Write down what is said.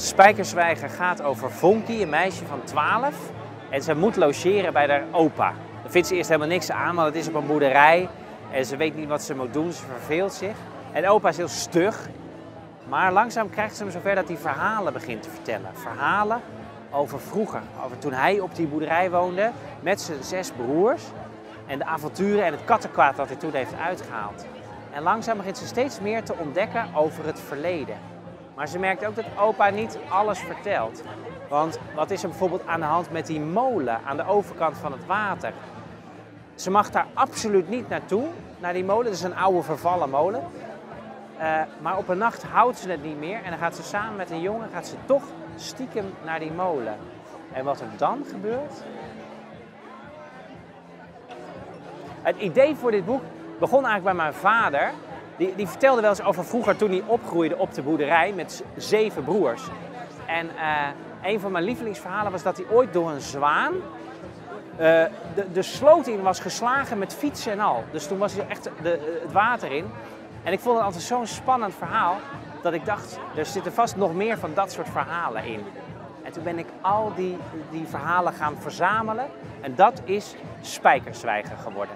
Spijkerzwijger gaat over Vonkie, een meisje van 12. En ze moet logeren bij haar opa. Daar vindt ze eerst helemaal niks aan, want het is op een boerderij. En ze weet niet wat ze moet doen, ze verveelt zich. En opa is heel stug. Maar langzaam krijgt ze hem zover dat hij verhalen begint te vertellen. Verhalen over vroeger, over toen hij op die boerderij woonde met zijn zes broers. En de avonturen en het kattenkwaad dat hij toen heeft uitgehaald. En langzaam begint ze steeds meer te ontdekken over het verleden. Maar ze merkt ook dat opa niet alles vertelt. Want wat is er bijvoorbeeld aan de hand met die molen aan de overkant van het water? Ze mag daar absoluut niet naartoe, naar die molen. Dat is een oude vervallen molen. Uh, maar op een nacht houdt ze het niet meer en dan gaat ze samen met een jongen gaat ze toch stiekem naar die molen. En wat er dan gebeurt? Het idee voor dit boek begon eigenlijk bij mijn vader. Die, die vertelde wel eens over vroeger toen hij opgroeide op de boerderij met zeven broers. En uh, een van mijn lievelingsverhalen was dat hij ooit door een zwaan uh, de, de sloot in was geslagen met fietsen en al. Dus toen was hij echt de, het water in. En ik vond het altijd zo'n spannend verhaal dat ik dacht, er zitten vast nog meer van dat soort verhalen in. En toen ben ik al die, die verhalen gaan verzamelen en dat is Spijkerzwijger geworden.